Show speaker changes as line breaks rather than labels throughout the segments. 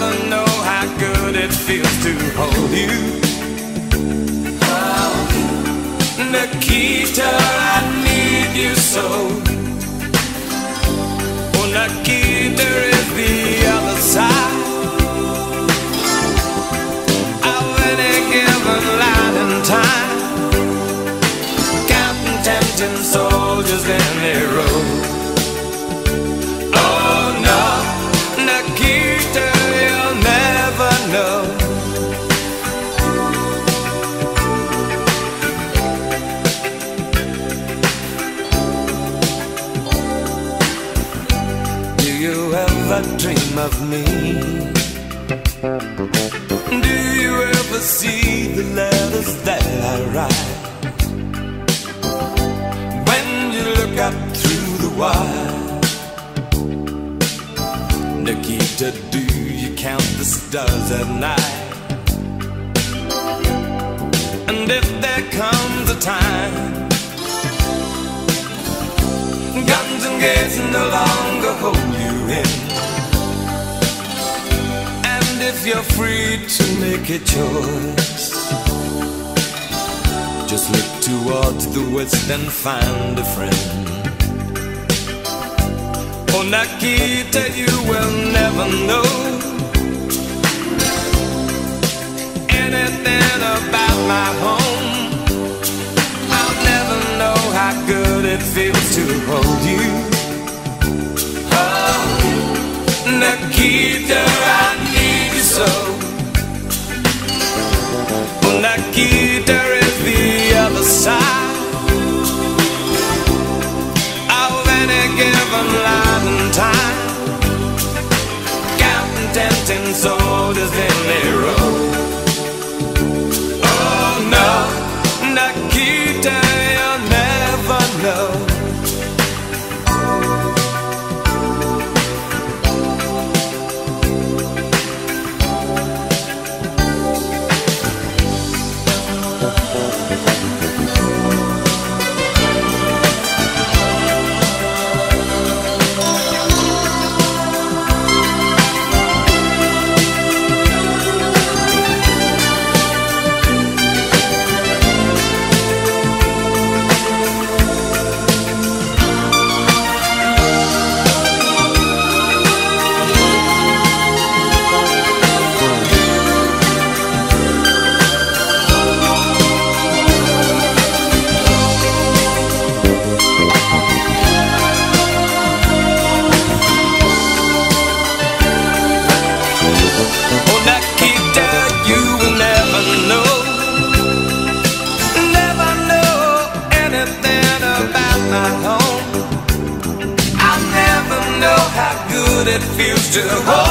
never know how good it feels to hold you. Oh, Nikita, I need you so. Oh, Nikita is the other side of any given light and time. Counting tempting soldiers in of me? Do you ever see the letters that I write? When you look up through the wire, Nikita, do you count the stars at night? And if there comes a time Guns and gates no longer hold you in. If you're free to make a choice, just look towards the west and find a friend. Oh, Nikita, you will never know anything about my home. I'll never know how good it feels to hold you. Oh, Nikita, I so. Oh, Nikita is the other side of any given life and time. Counting tempting soldiers in a row. To you.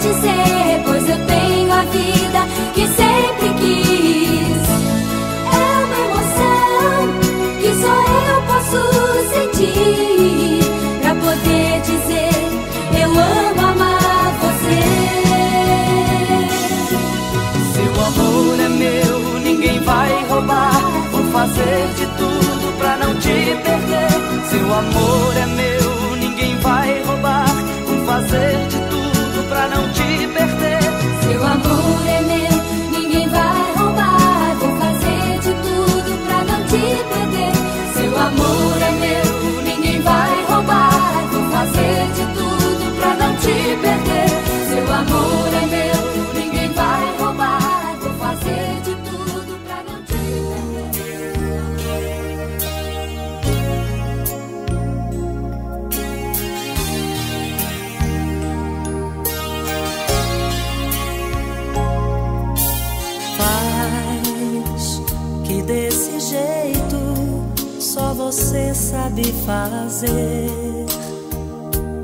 dizer, pois eu tenho a vida que sempre quis. É uma emoção que só eu posso sentir
pra poder dizer eu amo amar você.
Seu amor é meu, ninguém vai roubar. Vou fazer de tudo pra não te perder. Seu amor é meu te
perfeito. fazer.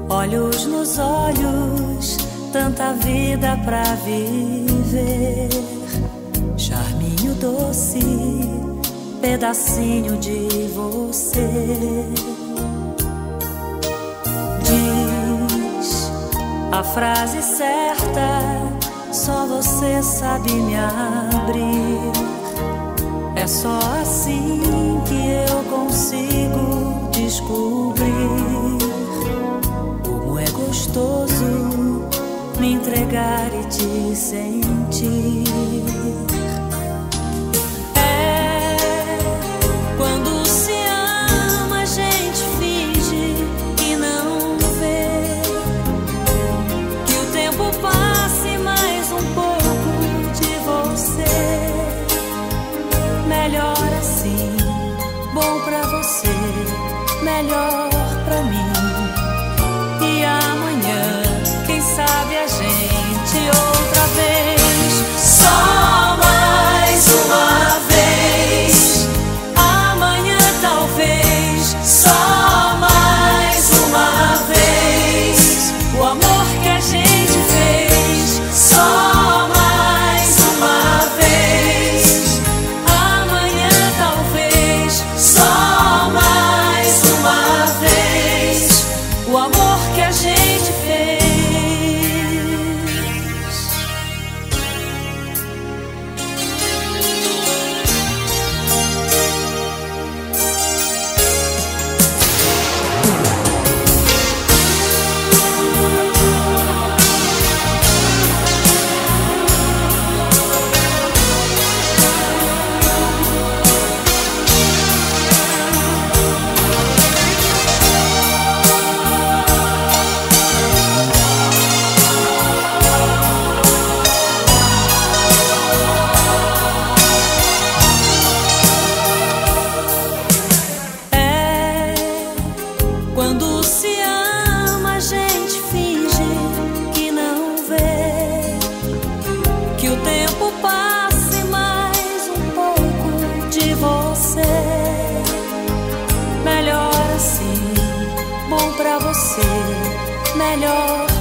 Olhos nos olhos, tanta vida pra viver. Charminho doce, pedacinho de você. Diz a frase certa, só você sabe me abrir. É só assim descobrir como é gostoso me entregar e te sentir. melhor para mim. E amanhã, quem sabe a gente ouve. Melhor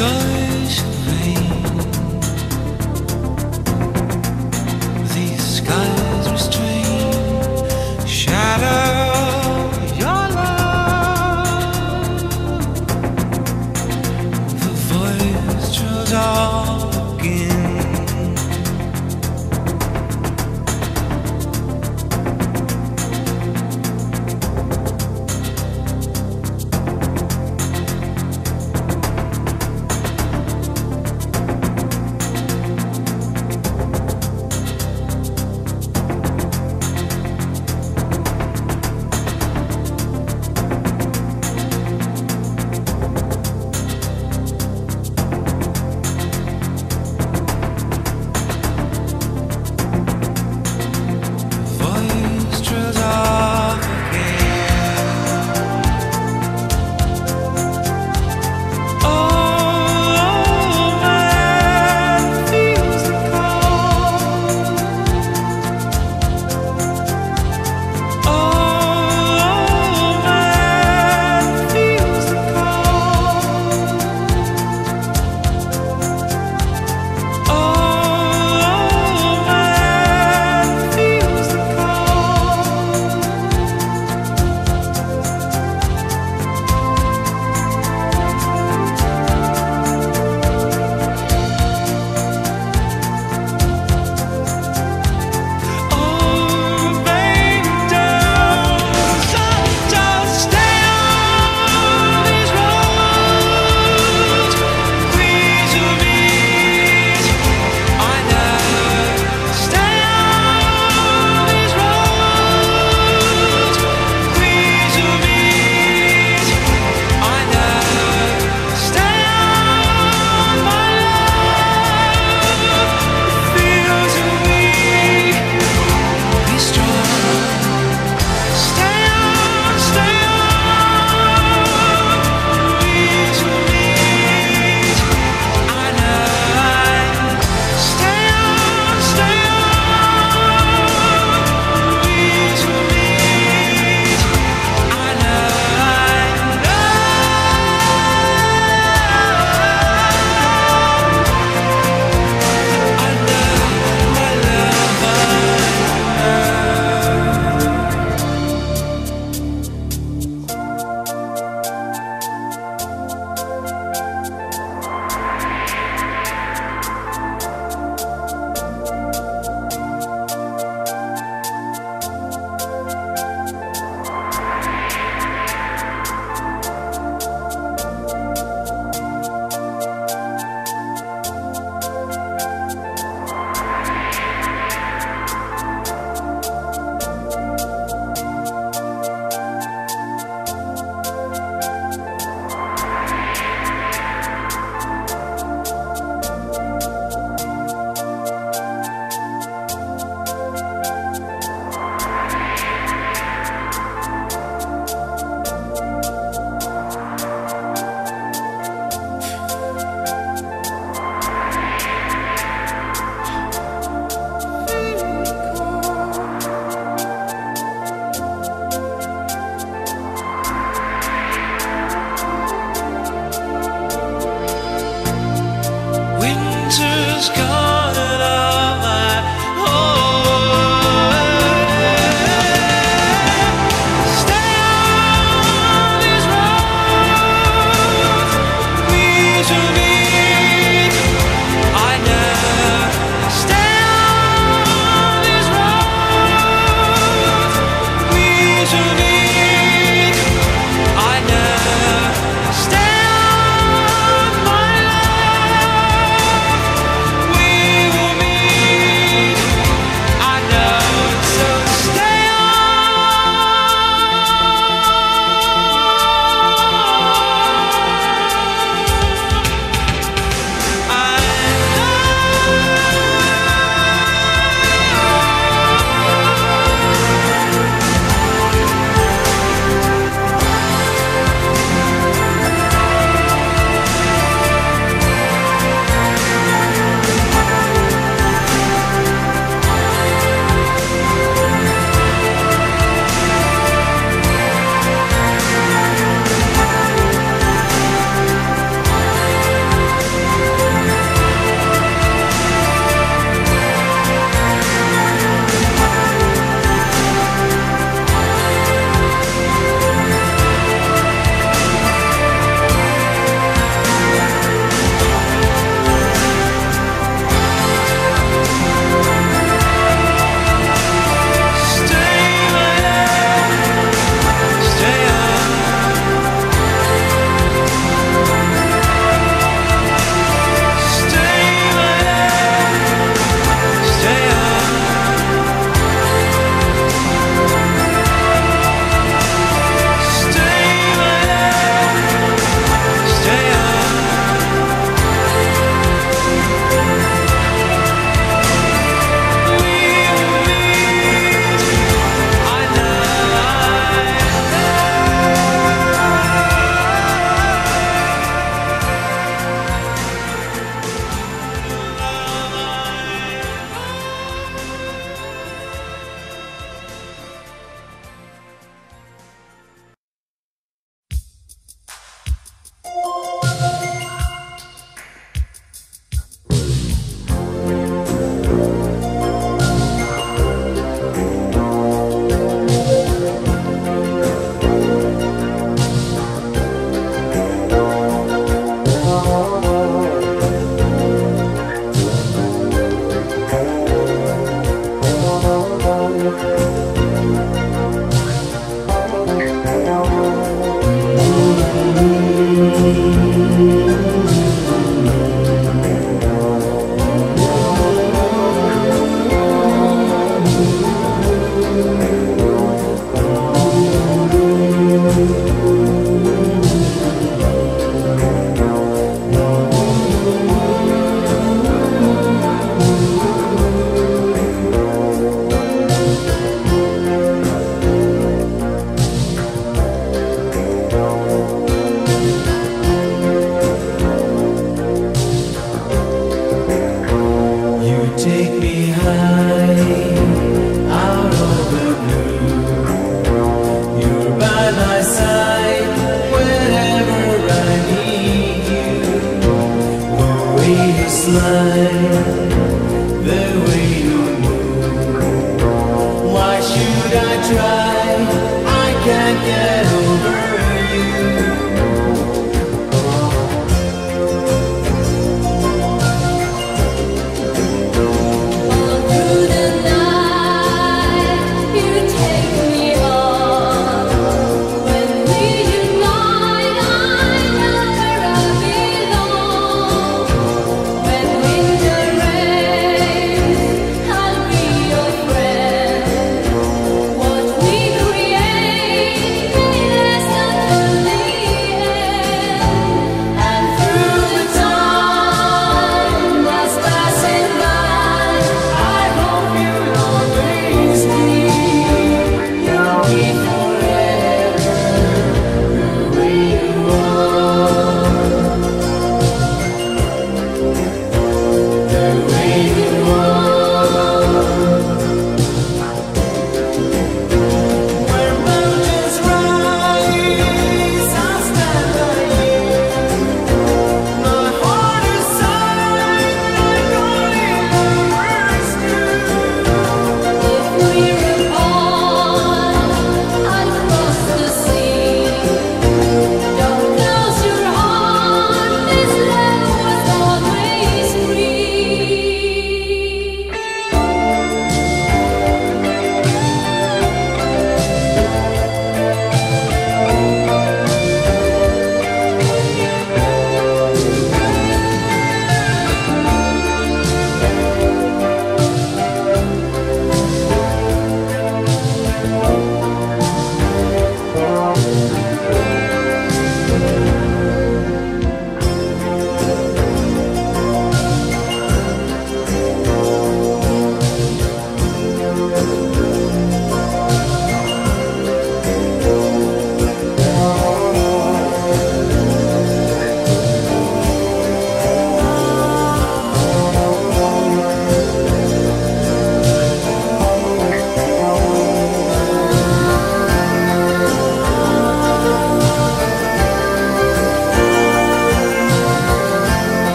joy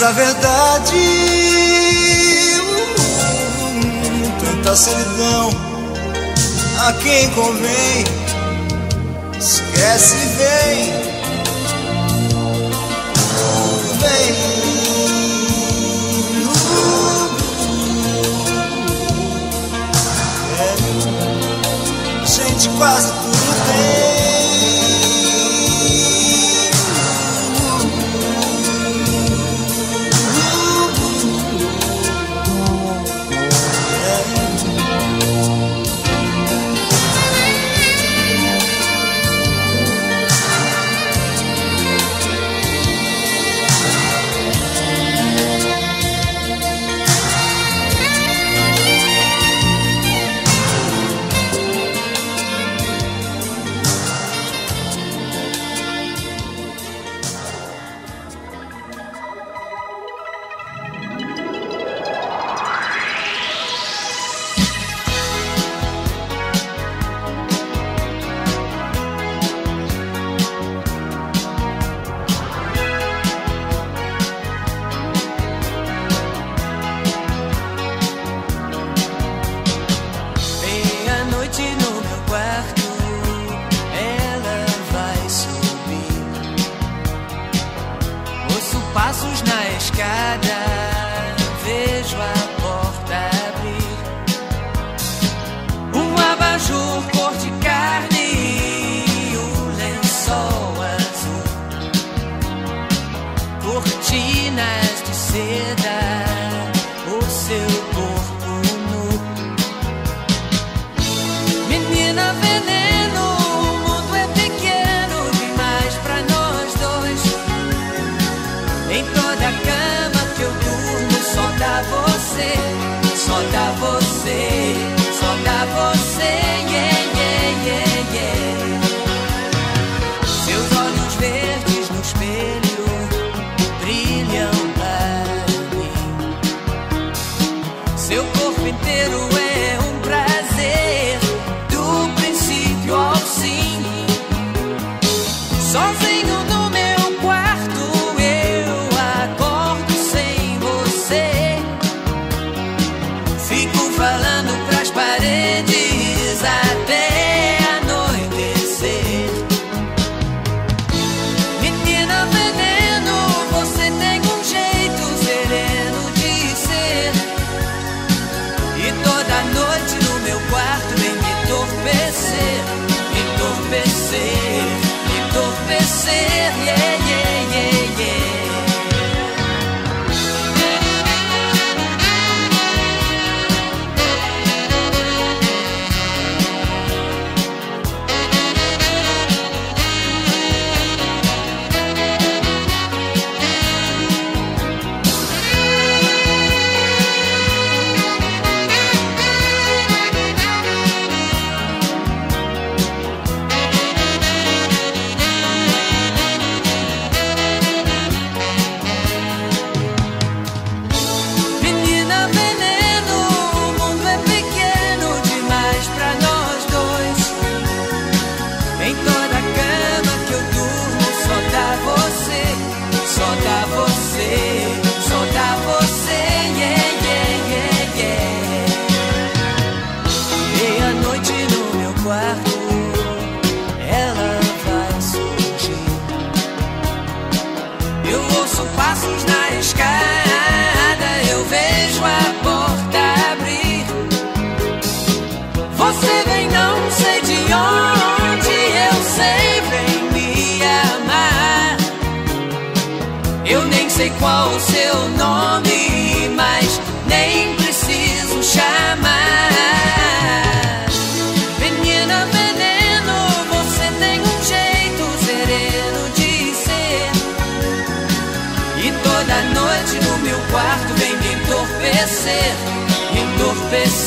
essa verdade. Tanta solidão a quem convém, esquece bem. vem. Vem. Gente quase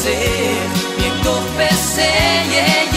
ser, confesé.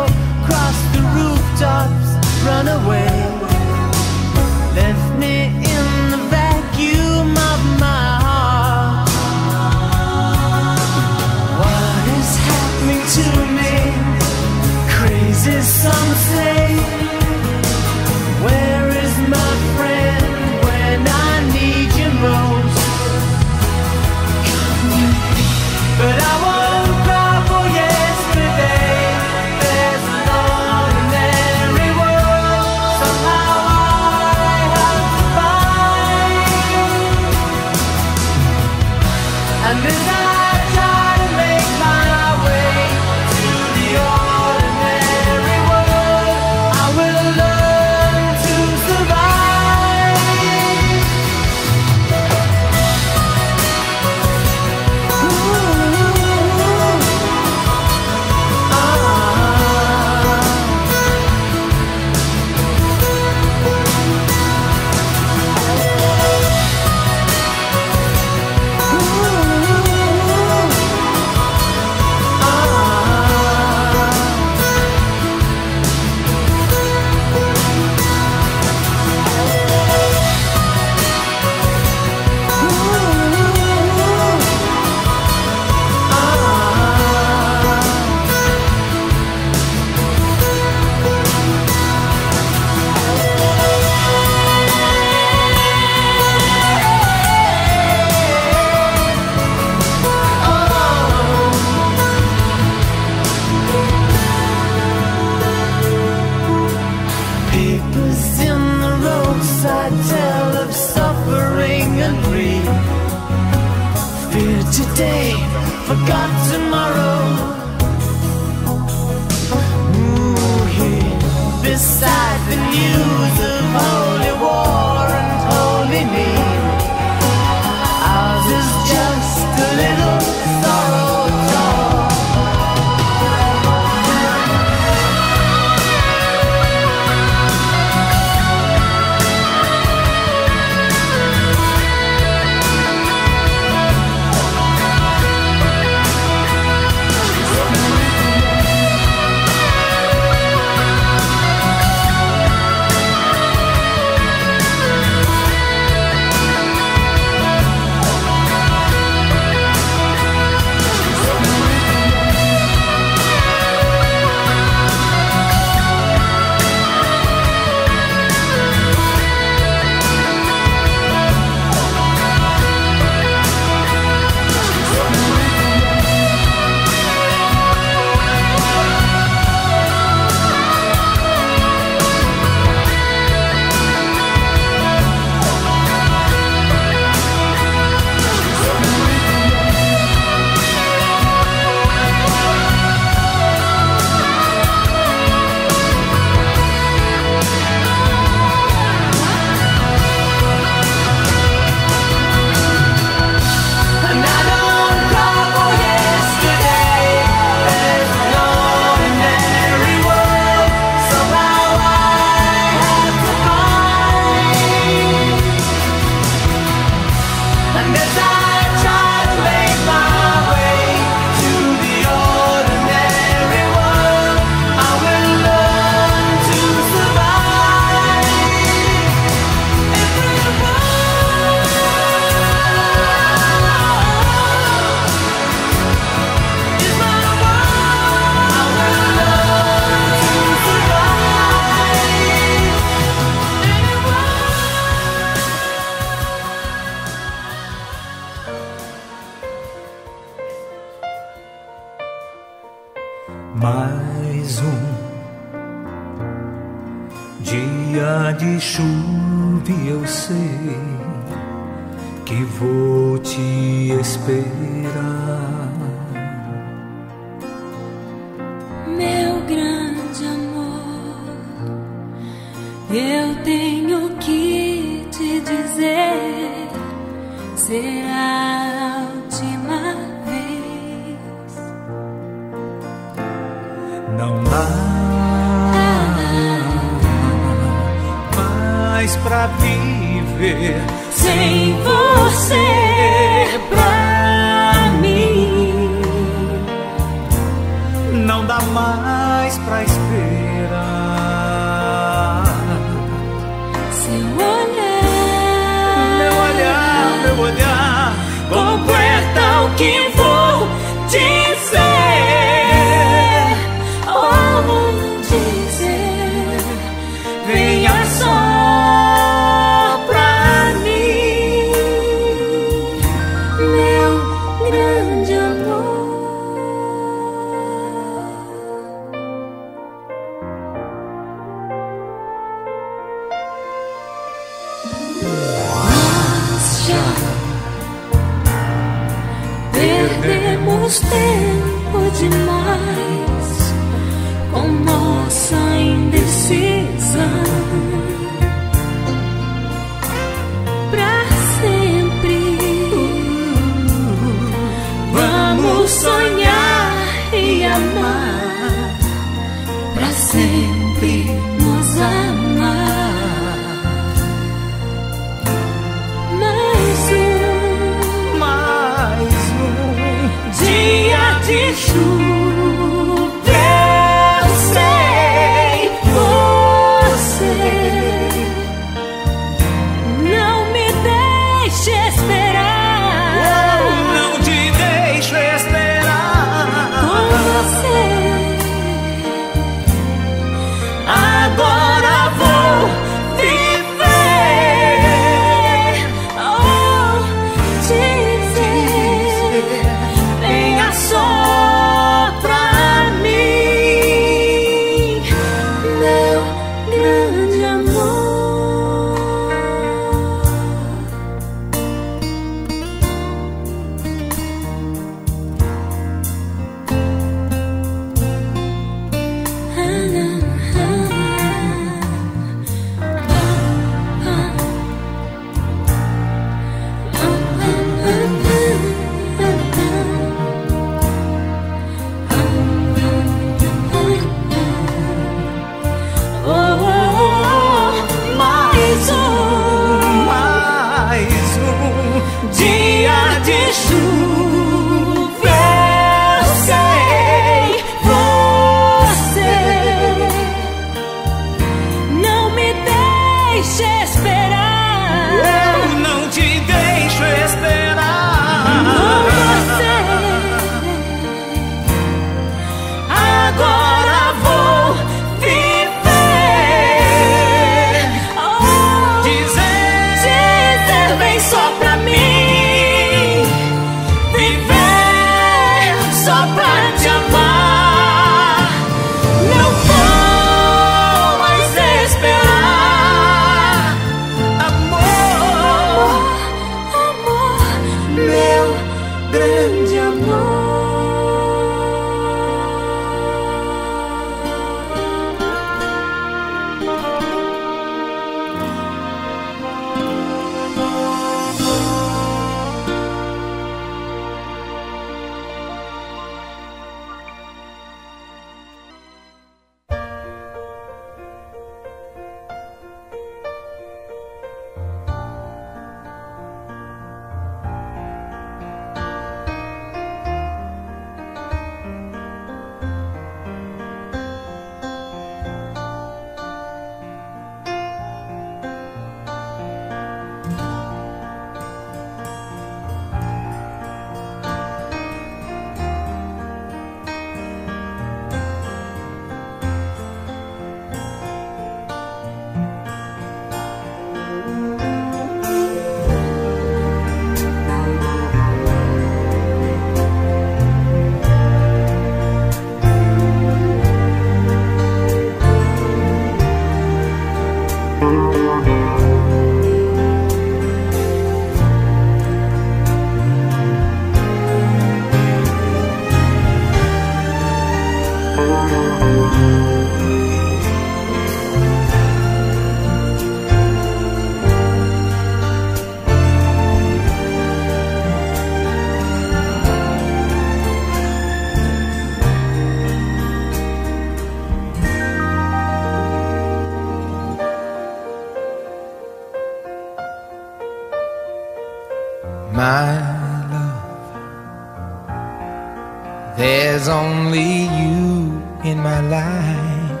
in
my
life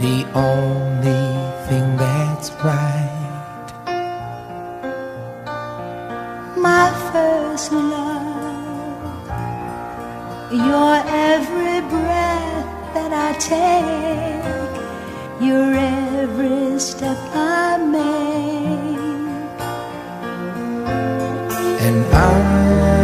the only thing that's right.
My first love, your every breath that I take, your every step I make,
and I.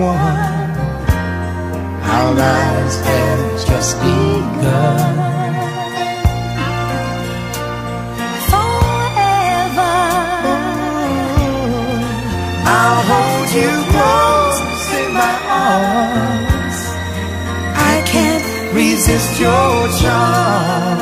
one. Our lives have just begun. Forever, I'll hold you close in my arms. I can't resist your
charm.